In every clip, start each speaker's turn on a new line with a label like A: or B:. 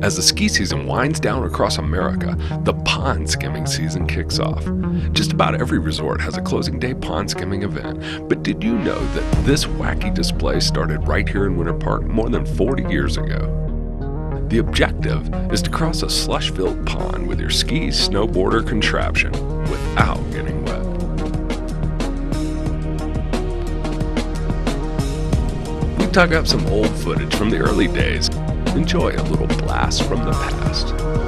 A: As the ski season winds down across America, the pond skimming season kicks off. Just about every resort has a closing day pond skimming event, but did you know that this wacky display started right here in Winter Park more than 40 years ago? The objective is to cross a slush filled pond with your skis, snowboard, or contraption without getting wet. We dug up some old footage from the early days. Enjoy a little blast from the past.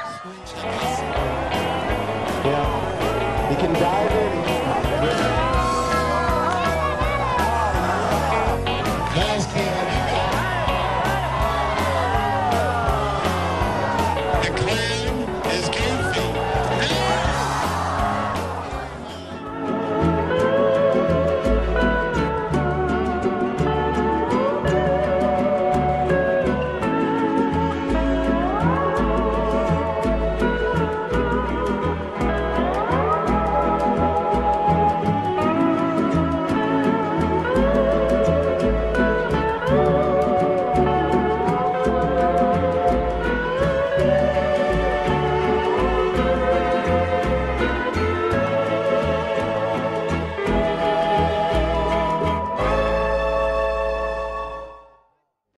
B: Yeah, he can dive in. Can dive in.